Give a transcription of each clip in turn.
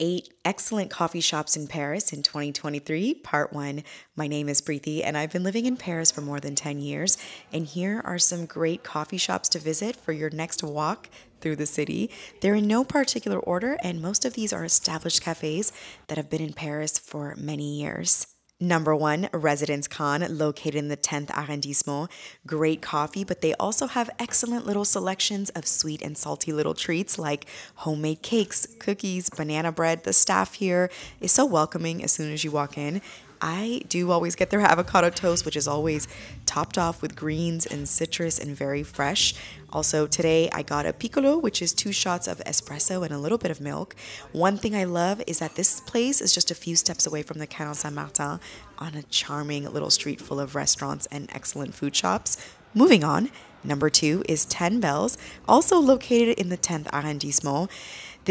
eight excellent coffee shops in Paris in 2023, part one. My name is Preeti, and I've been living in Paris for more than 10 years. And here are some great coffee shops to visit for your next walk through the city. They're in no particular order, and most of these are established cafes that have been in Paris for many years. Number one, Residence Kann, located in the 10th arrondissement. Great coffee, but they also have excellent little selections of sweet and salty little treats like homemade cakes, cookies, banana bread. The staff here is so welcoming as soon as you walk in. I do always get their avocado toast, which is always topped off with greens and citrus and very fresh. Also, today I got a piccolo, which is two shots of espresso and a little bit of milk. One thing I love is that this place is just a few steps away from the Canal Saint Martin on a charming little street full of restaurants and excellent food shops. Moving on, number two is Ten Belles, also located in the 10th arrondissement.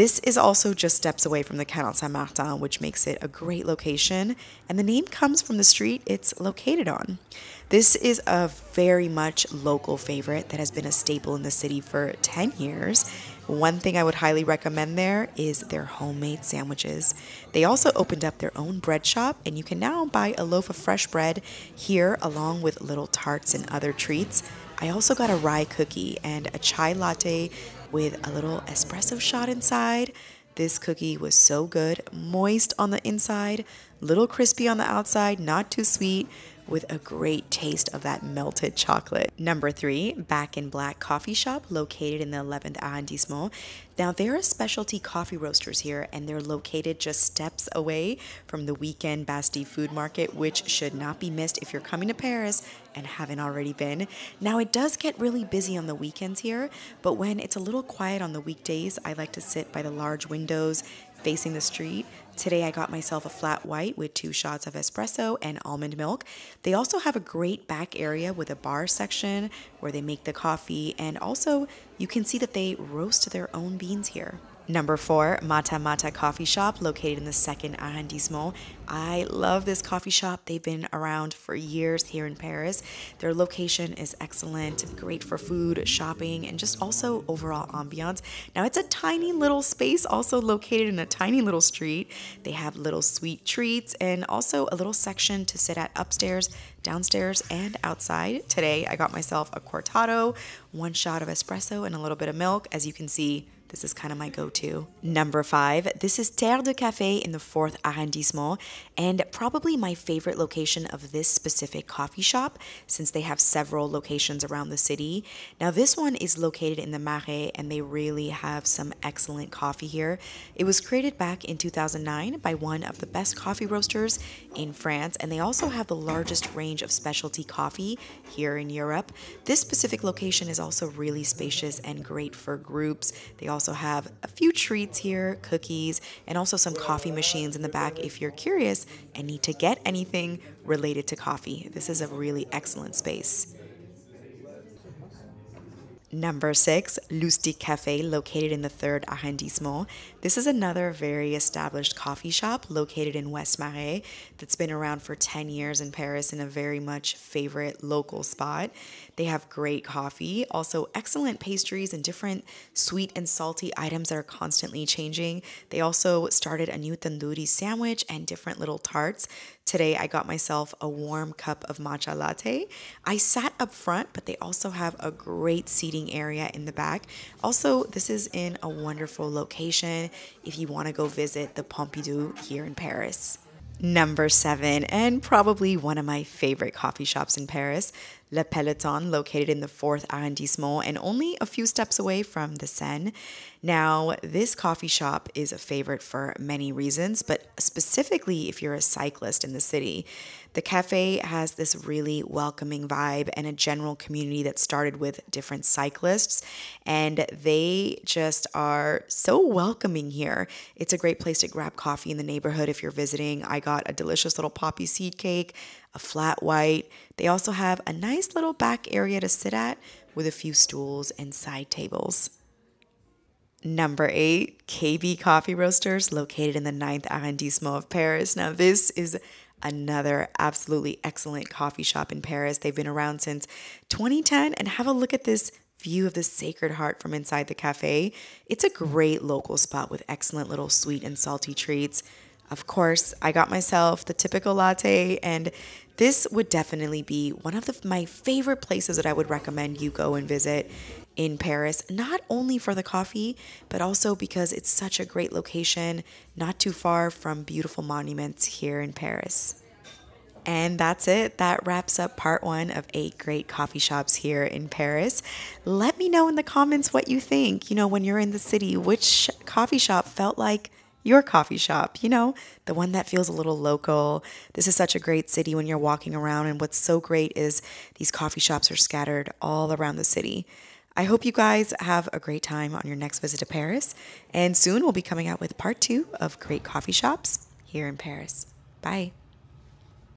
This is also just steps away from the Canal Saint Martin, which makes it a great location, and the name comes from the street it's located on. This is a very much local favorite that has been a staple in the city for 10 years. One thing I would highly recommend there is their homemade sandwiches. They also opened up their own bread shop, and you can now buy a loaf of fresh bread here along with little tarts and other treats. I also got a rye cookie and a chai latte with a little espresso shot inside. This cookie was so good, moist on the inside, little crispy on the outside, not too sweet, with a great taste of that melted chocolate. Number three, Back in Black Coffee Shop, located in the 11th arrondissement. Now, there are specialty coffee roasters here, and they're located just steps away from the weekend Bastille Food Market, which should not be missed if you're coming to Paris and haven't already been. Now, it does get really busy on the weekends here, but when it's a little quiet on the weekdays, I like to sit by the large windows facing the street. Today I got myself a flat white with two shots of espresso and almond milk. They also have a great back area with a bar section where they make the coffee, and also you can see that they roast their own beans here. Number four, Matamata Coffee Shop, located in the second arrondissement. I love this coffee shop. They've been around for years here in Paris. Their location is excellent, great for food, shopping, and just also overall ambiance. Now, it's a tiny little space, also located in a tiny little street. They have little sweet treats and also a little section to sit at upstairs, downstairs, and outside. Today, I got myself a cortado, one shot of espresso, and a little bit of milk. As you can see, this is kind of my go to. Number five, this is Terres de Café in the 4th arrondissement, and probably my favorite location of this specific coffee shop since they have several locations around the city. Now, this one is located in the Marais, and they really have some excellent coffee here. It was created back in 2009 by one of the best coffee roasters in France, and they also have the largest range of specialty coffee here in Europe. This specific location is also really spacious and great for groups. They also also have a few treats here, cookies, and also some coffee machines in the back if you're curious and need to get anything related to coffee. This is a really excellent space. Number six, Loustic Cafe, located in the third arrondissement. This is another very established coffee shop located in West Marais that's been around for 10 years in Paris and a very much favorite local spot. They have great coffee, also excellent pastries and different sweet and salty items that are constantly changing. They also started a new tandoori sandwich and different little tarts. Today I got myself a warm cup of matcha latte. I sat up front, but they also have a great seating area in the back. Also, this is in a wonderful location if you want to go visit the Pompidou here in Paris. Number seven, and probably one of my favorite coffee shops in Paris, Le Peloton, located in the 4th arrondissement and only a few steps away from the Seine. Now, this coffee shop is a favorite for many reasons, but specifically if you're a cyclist in the city. The cafe has this really welcoming vibe and a general community that started with different cyclists, and they just are so welcoming here. It's a great place to grab coffee in the neighborhood if you're visiting. I got a delicious little poppy seed cake, a flat white. They also have a nice little back area to sit at with a few stools and side tables. Number eight, KB Coffee Roasters, located in the 9th arrondissement of Paris. Now, this is another absolutely excellent coffee shop in Paris. They've been around since 2010, and have a look at this view of the Sacred Heart from inside the cafe. It's a great local spot with excellent little sweet and salty treats. Of course, I got myself the typical latte, and this would definitely be one of the, my favorite places that I would recommend you go and visit in Paris, not only for the coffee, but also because it's such a great location, not too far from beautiful monuments here in Paris. And that's it. That wraps up part one of eight great coffee shops here in Paris. Let me know in the comments what you think. You know, when you're in the city, which coffee shop felt like your coffee shop, you know, the one that feels a little local. This is such a great city when you're walking around. And what's so great is these coffee shops are scattered all around the city. I hope you guys have a great time on your next visit to Paris. And soon we'll be coming out with part two of great coffee shops here in Paris. Bye.